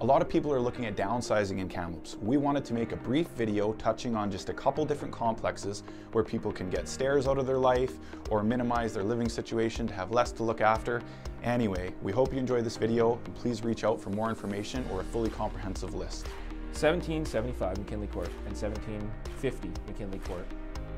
A lot of people are looking at downsizing in Kamloops. We wanted to make a brief video touching on just a couple different complexes where people can get stairs out of their life or minimize their living situation to have less to look after. Anyway, we hope you enjoyed this video and please reach out for more information or a fully comprehensive list. 1775 McKinley Court and 1750 McKinley Court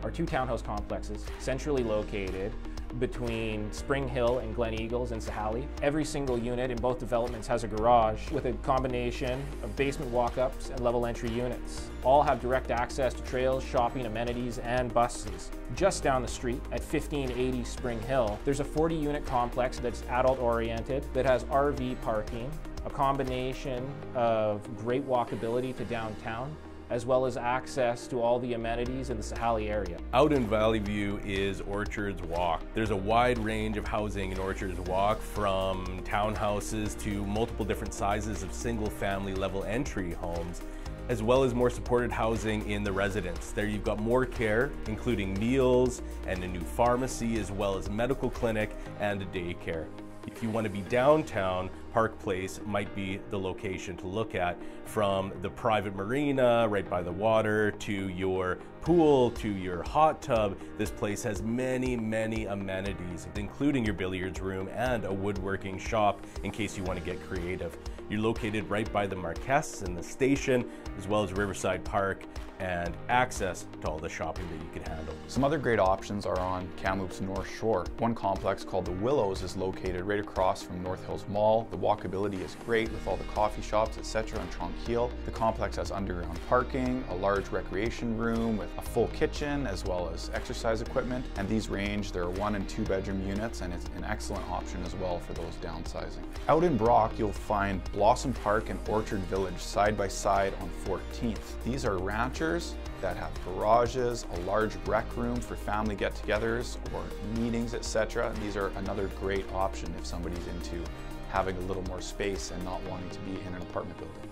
are two townhouse complexes centrally located between Spring Hill and Glen Eagles and Sahali. Every single unit in both developments has a garage with a combination of basement walk-ups and level entry units. All have direct access to trails, shopping, amenities, and buses. Just down the street at 1580 Spring Hill, there's a 40 unit complex that's adult oriented that has RV parking, a combination of great walkability to downtown as well as access to all the amenities in the Sahali area. Out in Valley View is Orchards Walk. There's a wide range of housing in Orchards Walk from townhouses to multiple different sizes of single family level entry homes as well as more supported housing in the residence. There you've got more care, including meals and a new pharmacy, as well as medical clinic and a daycare. If you want to be downtown, Park Place might be the location to look at from the private marina right by the water to your pool to your hot tub. This place has many, many amenities, including your billiards room and a woodworking shop in case you want to get creative. You're located right by the Marquess and the station, as well as Riverside Park and access to all the shopping that you can handle. Some other great options are on Kamloops North Shore. One complex called the Willows is located right across from North Hills Mall. The walkability is great with all the coffee shops, etc. on Tranquille. The complex has underground parking, a large recreation room with a full kitchen as well as exercise equipment. And these range, there are one and two bedroom units and it's an excellent option as well for those downsizing. Out in Brock, you'll find Blossom Park and Orchard Village side by side on 14th. These are ranchers that have garages, a large rec room for family get-togethers or meetings, etc. These are another great option if somebody's into having a little more space and not wanting to be in an apartment building.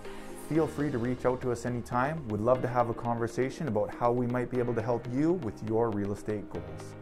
Feel free to reach out to us anytime. We'd love to have a conversation about how we might be able to help you with your real estate goals.